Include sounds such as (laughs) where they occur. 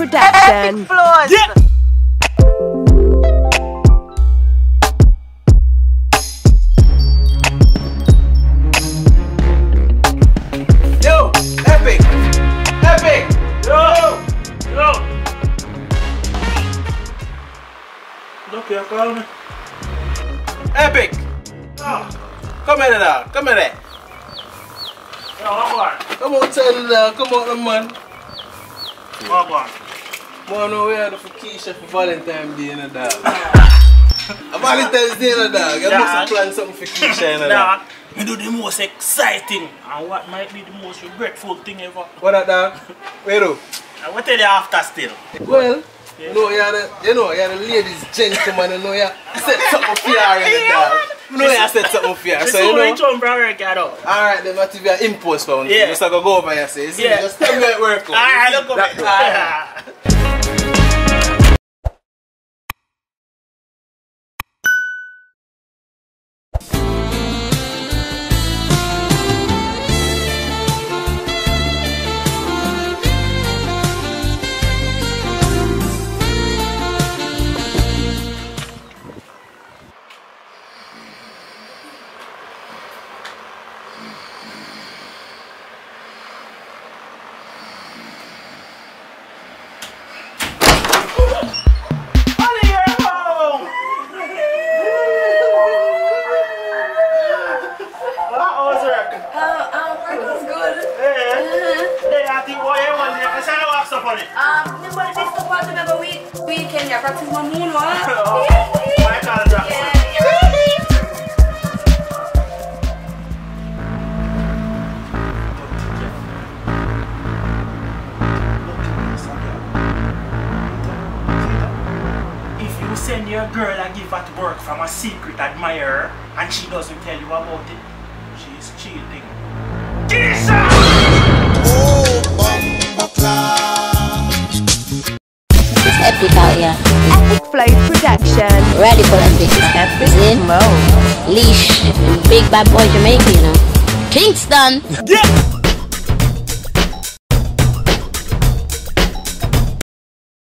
Flows Production. Yeah. Yo, Epic! Epic! Yo! Yo! Look here, call me. Epic! Ah, Come here now, come here. yo, what one? Come outside now, come on, the man. What one? Man, we are for Keisha for Valentine's Day in a dog. (laughs) A Valentine's Day in a dog. You must planned something for Keisha in a dog. Do the most exciting and what might be the most regretful thing ever. What that dog? Wait do? I will tell you after still. Well, you know, you're the, you know, you're the ladies gentleman, you know, you set something for her in the dog. You know, you set something for This so you know. rich on brother get out. Alright, then what if you're impulse found? Yeah. Just like go over here, say, Yeah. just tell me how it work out. Alright, You look see? Up on it. Um, this the part of the week weekend. Yeah, practice my moonwalk. Oh, Michael Jackson. Yeah, yeah. If you send your girl a gift at work from a secret admirer and she doesn't tell you about it, she's cheating. Kisha! It's epic out here. Epicflows Production. Radekal Epic. Epic See? Mode. Leash. Big bad boy Jamaica, you know. Kingston. Yeah!